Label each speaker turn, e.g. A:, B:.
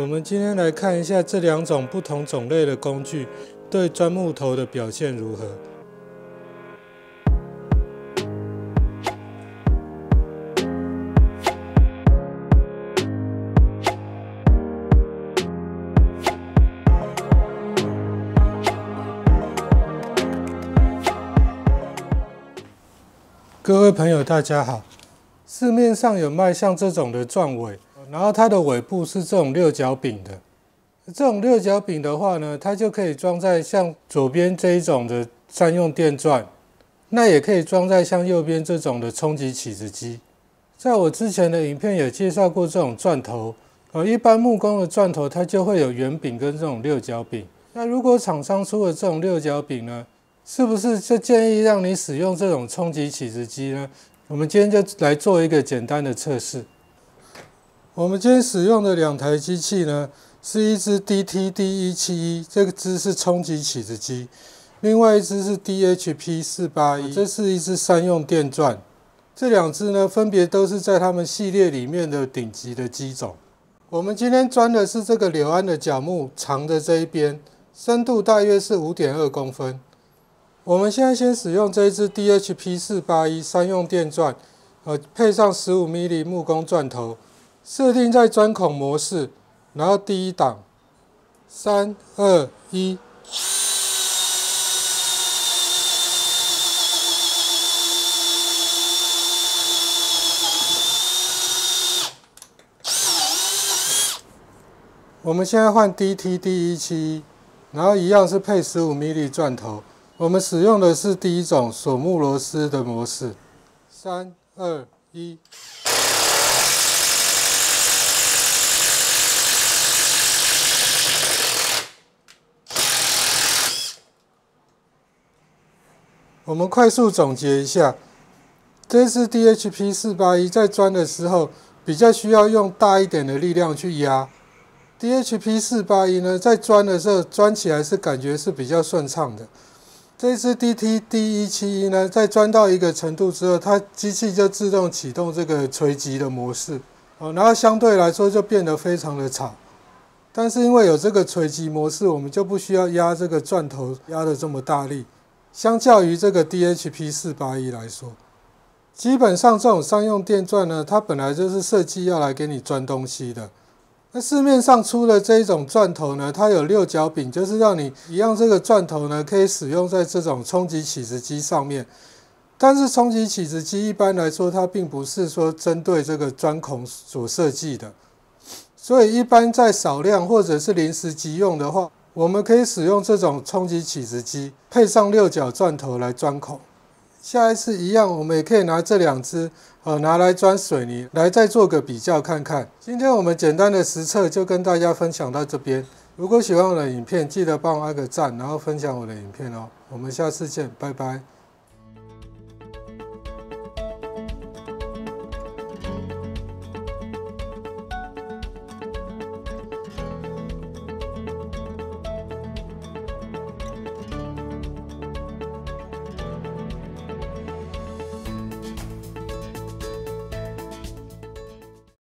A: 我们今天来看一下这两种不同种类的工具对钻木头的表现如何。各位朋友，大家好。市面上有卖像这种的钻尾，然后它的尾部是这种六角柄的。这种六角柄的话呢，它就可以装在像左边这一种的专用电钻，那也可以装在像右边这种的冲击起子机。在我之前的影片有介绍过这种钻头，呃，一般木工的钻头它就会有圆柄跟这种六角柄。那如果厂商出了这种六角柄呢？是不是就建议让你使用这种冲击起子机呢？我们今天就来做一个简单的测试。我们今天使用的两台机器呢，是一支 DTD 一七一，这个支是冲击起子机；另外一支是 DHP 四八一，这是一支三用电钻。这两支呢，分别都是在他们系列里面的顶级的机种。我们今天钻的是这个柳安的角木，长的这一边，深度大约是五点二公分。我们现在先使用这一支 DHP 四八一三用电钻，呃，配上十五 mm 木工钻头，设定在钻孔模式，然后第一档，三二一，我们现在换 DTD 一七，然后一样是配十五 mm 钻头。我们使用的是第一种锁木螺丝的模式，三二一。我们快速总结一下，这次 DHP 四八一在钻的时候，比较需要用大一点的力量去压。DHP 四八一呢，在钻的时候，钻起来是感觉是比较顺畅的。这支 DTD 一七一呢，在钻到一个程度之后，它机器就自动启动这个垂直的模式，哦，然后相对来说就变得非常的吵。但是因为有这个垂直模式，我们就不需要压这个钻头压的这么大力。相较于这个 DHP 四八一来说，基本上这种商用电钻呢，它本来就是设计要来给你钻东西的。那市面上出的这一种钻头呢，它有六角柄，就是让你一样这个钻头呢可以使用在这种冲击起子机上面。但是冲击起子机一般来说，它并不是说针对这个钻孔所设计的，所以一般在少量或者是临时急用的话，我们可以使用这种冲击起子机，配上六角钻头来钻孔。下一次一样，我们也可以拿这两支，呃，拿来钻水泥，来再做个比较看看。今天我们简单的实测就跟大家分享到这边。如果喜欢我的影片，记得帮我按个赞，然后分享我的影片哦。我们下次见，拜拜。